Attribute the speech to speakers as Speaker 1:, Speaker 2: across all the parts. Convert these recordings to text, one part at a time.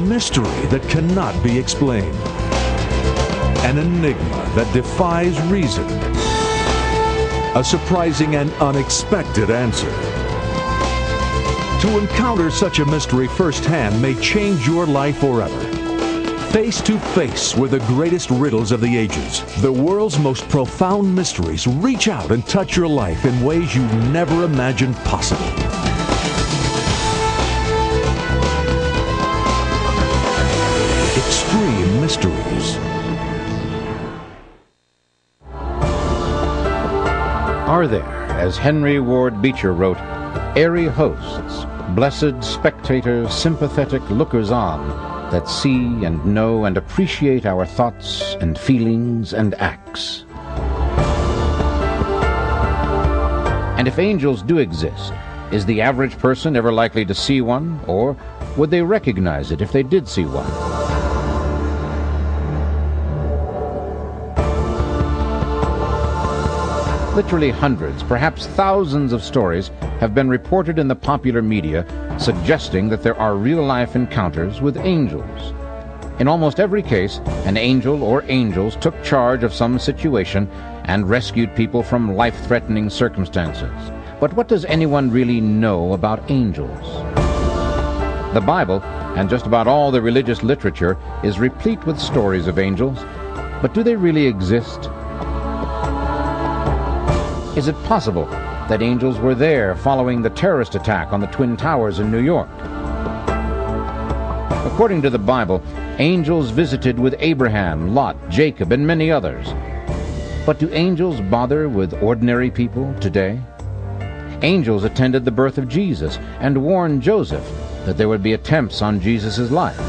Speaker 1: mystery that cannot be explained. An enigma that defies reason. A surprising and unexpected answer. To encounter such a mystery firsthand may change your life forever. Face to face with the greatest riddles of the ages, the world's most profound mysteries reach out and touch your life in ways you never imagined possible. Extreme Mysteries.
Speaker 2: Are there, as Henry Ward Beecher wrote, airy hosts, blessed spectators, sympathetic lookers on, that see and know and appreciate our thoughts and feelings and acts? And if angels do exist, is the average person ever likely to see one, or would they recognize it if they did see one? Literally hundreds, perhaps thousands of stories have been reported in the popular media suggesting that there are real-life encounters with angels. In almost every case, an angel or angels took charge of some situation and rescued people from life-threatening circumstances. But what does anyone really know about angels? The Bible, and just about all the religious literature, is replete with stories of angels. But do they really exist? Is it possible that angels were there following the terrorist attack on the Twin Towers in New York? According to the Bible, angels visited with Abraham, Lot, Jacob, and many others. But do angels bother with ordinary people today? Angels attended the birth of Jesus and warned Joseph that there would be attempts on Jesus' life.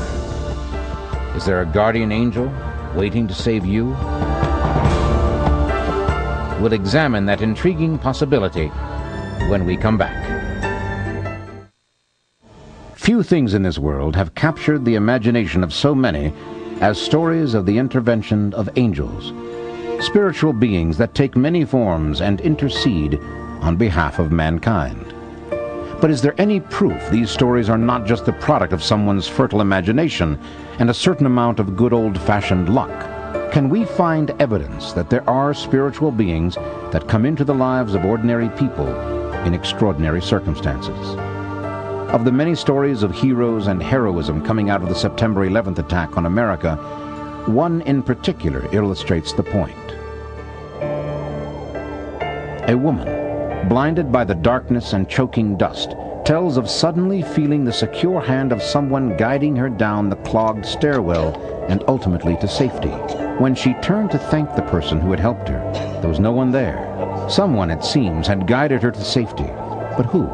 Speaker 2: Is there a guardian angel waiting to save you? We'll examine that intriguing possibility when we come back. Few things in this world have captured the imagination of so many as stories of the intervention of angels, spiritual beings that take many forms and intercede on behalf of mankind. But is there any proof these stories are not just the product of someone's fertile imagination and a certain amount of good old-fashioned luck? Can we find evidence that there are spiritual beings that come into the lives of ordinary people in extraordinary circumstances? Of the many stories of heroes and heroism coming out of the September 11th attack on America, one in particular illustrates the point. A woman, blinded by the darkness and choking dust, tells of suddenly feeling the secure hand of someone guiding her down the clogged stairwell and ultimately to safety. When she turned to thank the person who had helped her, there was no one there. Someone, it seems, had guided her to safety. But who?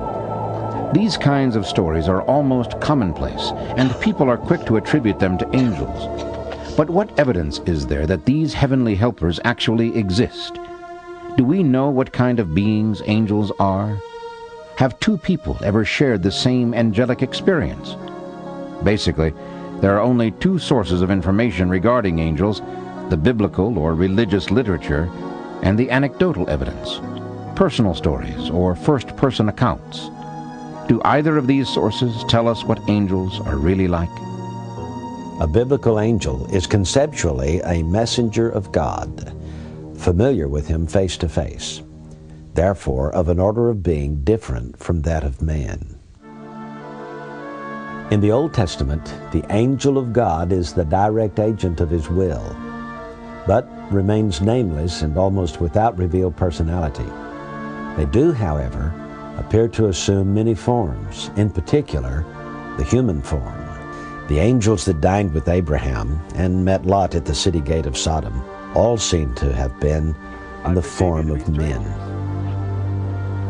Speaker 2: These kinds of stories are almost commonplace, and people are quick to attribute them to angels. But what evidence is there that these heavenly helpers actually exist? Do we know what kind of beings angels are? Have two people ever shared the same angelic experience? Basically, there are only two sources of information regarding angels, the biblical or religious literature, and the anecdotal evidence, personal stories or first-person accounts. Do either of these sources tell us what angels are really like?
Speaker 3: A biblical angel is conceptually a messenger of God, familiar with him face to face, therefore of an order of being different from that of man. In the Old Testament, the angel of God is the direct agent of his will, but remains nameless and almost without revealed personality. They do, however, appear to assume many forms, in particular, the human form. The angels that dined with Abraham and met Lot at the city gate of Sodom all seem to have been in the form of men.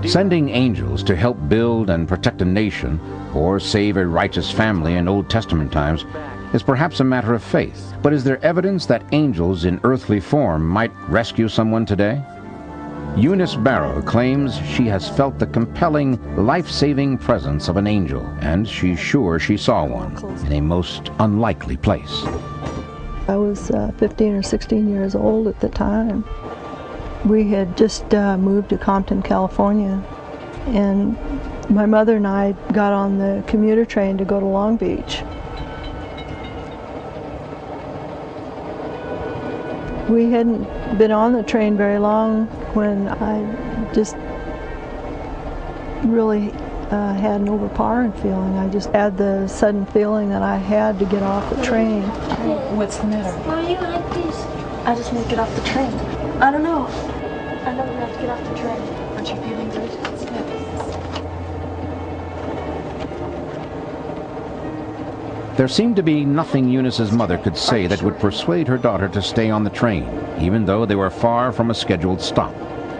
Speaker 2: Sending angels to help build and protect a nation or save a righteous family in Old Testament times is perhaps a matter of faith. But is there evidence that angels in earthly form might rescue someone today? Eunice Barrow claims she has felt the compelling, life-saving presence of an angel, and she's sure she saw one in a most unlikely place.
Speaker 4: I was uh, 15 or 16 years old at the time. We had just uh, moved to Compton, California, and my mother and I got on the commuter train to go to Long Beach. We hadn't been on the train very long when I just really uh, had an overpowering feeling. I just had the sudden feeling that I had to get off the train.
Speaker 5: What's the matter?
Speaker 6: Why do you like this?
Speaker 5: I just want to get off the train. I don't know. I know we have to get off the train. Aren't you feeling good?
Speaker 2: There seemed to be nothing Eunice's mother could say that would persuade her daughter to stay on the train, even though they were far from a scheduled stop.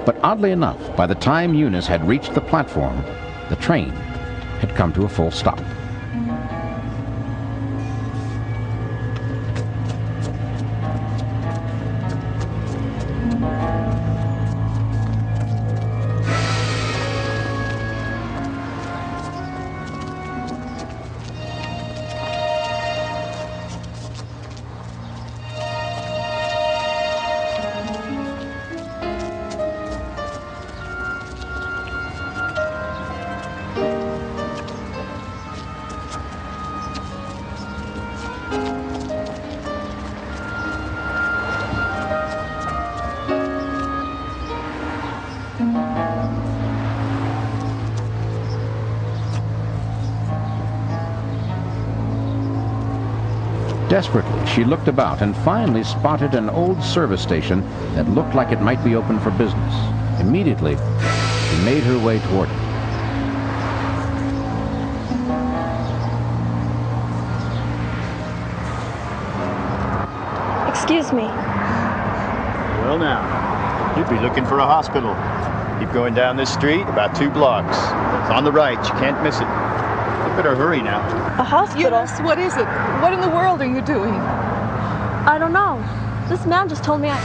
Speaker 2: But oddly enough, by the time Eunice had reached the platform, the train had come to a full stop. Desperately, she looked about and finally spotted an old service station that looked like it might be open for business. Immediately, she made her way toward it.
Speaker 6: Excuse me.
Speaker 7: Well now, you'd be looking for a hospital. Keep going down this street, about two blocks. It's on the right, you can't miss it. You better hurry now.
Speaker 6: A hospital?
Speaker 5: Eunice, what is it? What in the world are you doing?
Speaker 6: I don't know. This man just told me I...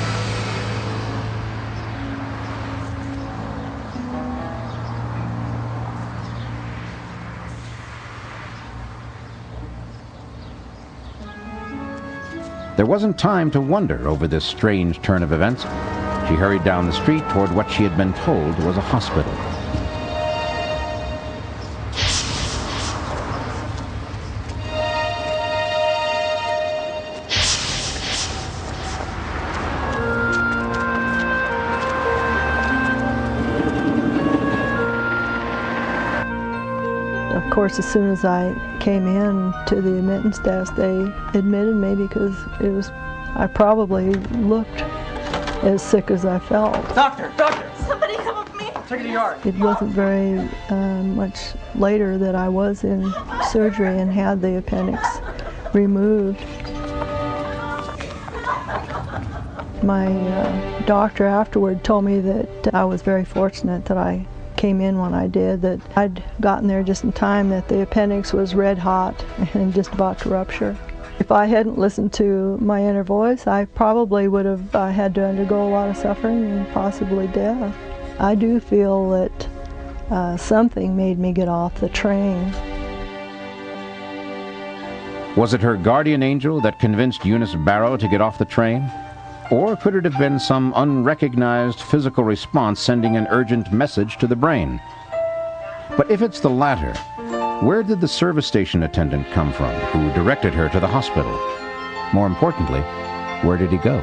Speaker 2: There wasn't time to wonder over this strange turn of events. She hurried down the street toward what she had been told was a hospital.
Speaker 4: Course, as soon as I came in to the admittance desk, they admitted me because it was, I probably looked as sick as I felt.
Speaker 8: Doctor, doctor,
Speaker 6: Somebody help me!
Speaker 8: take it to yard.
Speaker 4: It wasn't very uh, much later that I was in surgery and had the appendix removed. My uh, doctor afterward told me that I was very fortunate that I came in when I did, that I'd gotten there just in time, that the appendix was red hot and just about to rupture. If I hadn't listened to my inner voice, I probably would have uh, had to undergo a lot of suffering and possibly death. I do feel that uh, something made me get off the train.
Speaker 2: Was it her guardian angel that convinced Eunice Barrow to get off the train? Or could it have been some unrecognized physical response sending an urgent message to the brain? But if it's the latter, where did the service station attendant come from who directed her to the hospital? More importantly, where did he go?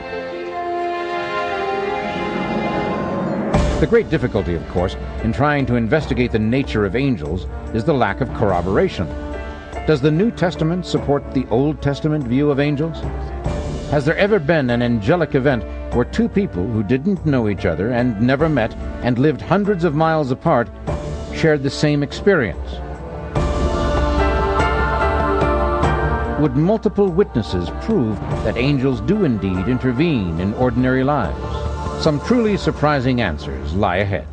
Speaker 2: The great difficulty, of course, in trying to investigate the nature of angels is the lack of corroboration. Does the New Testament support the Old Testament view of angels? Has there ever been an angelic event where two people who didn't know each other and never met and lived hundreds of miles apart shared the same experience? Would multiple witnesses prove that angels do indeed intervene in ordinary lives? Some truly surprising answers lie ahead.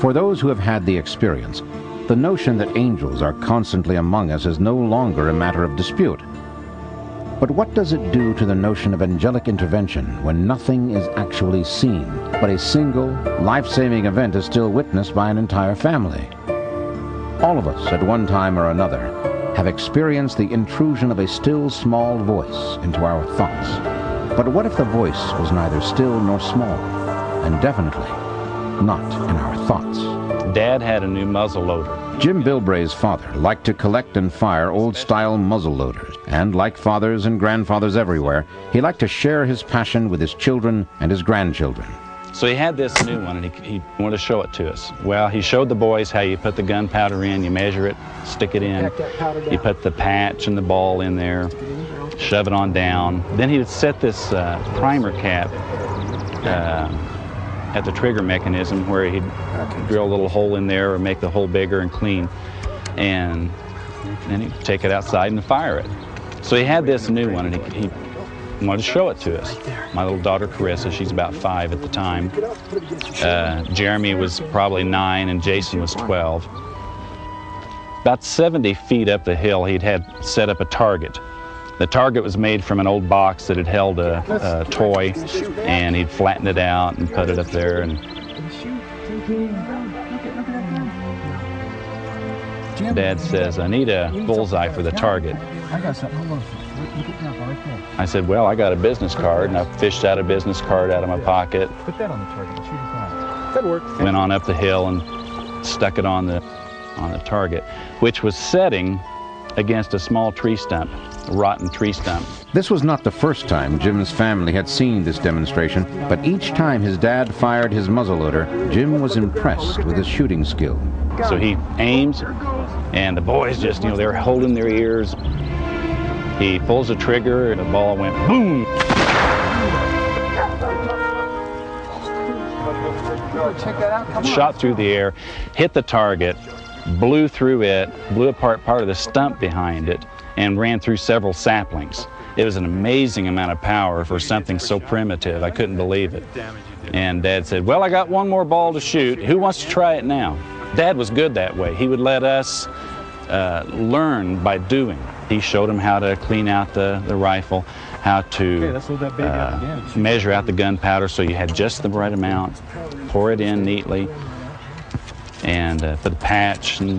Speaker 2: For those who have had the experience, the notion that angels are constantly among us is no longer a matter of dispute. But what does it do to the notion of angelic intervention when nothing is actually seen, but a single, life-saving event is still witnessed by an entire family? All of us, at one time or another, have experienced the intrusion of a still small voice into our thoughts. But what if the voice was neither still nor small, and definitely not in our thoughts?
Speaker 9: Dad had a new muzzle loader.
Speaker 2: Jim Bilbray's father liked to collect and fire old-style muzzleloaders, and like fathers and grandfathers everywhere, he liked to share his passion with his children and his grandchildren.
Speaker 8: So he had this new one, and he, he wanted to show it to us. Well, he showed the boys how you put the gunpowder in, you measure it, stick it in, you put the patch and the ball in there, shove it on down. Then he would set this uh, primer cap uh, at the trigger mechanism where he'd drill a little hole in there or make the hole bigger and clean. And then he'd take it outside and fire it. So he had this new one, and he, he wanted to show it to us. My little daughter Carissa, she's about five at the time. Uh, Jeremy was probably nine, and Jason was 12. About 70 feet up the hill, he'd had set up a target. The target was made from an old box that had held a, a toy, and he'd flattened it out and put it up there. And Dad says, I need a bullseye for the target.
Speaker 9: I got something. Hold on. Look at that right there.
Speaker 8: I said, well, I got a business card, and I fished out a business card out of my pocket,
Speaker 9: Put that on the target. Shoot it. That worked.
Speaker 8: went on up the hill and stuck it on the, on the target, which was setting against a small tree stump, a rotten tree stump.
Speaker 2: This was not the first time Jim's family had seen this demonstration, but each time his dad fired his muzzleloader, Jim was impressed with his shooting skill.
Speaker 8: So he aims, and the boys just, you know, they're holding their ears. He pulls the trigger, and the ball went boom.
Speaker 9: Check that out. Come on.
Speaker 8: shot through the air, hit the target, blew through it, blew apart part of the stump behind it, and ran through several saplings. It was an amazing amount of power for something so primitive. I couldn't believe it. And Dad said, Well, I got one more ball to shoot. Who wants to try it now? Dad was good that way. He would let us uh, learn by doing. He showed him how to clean out the, the rifle, how to
Speaker 9: Okay, let's load that baby up
Speaker 8: uh, measure out the gunpowder so you had just the right amount, pour it in neatly, and uh, put a patch and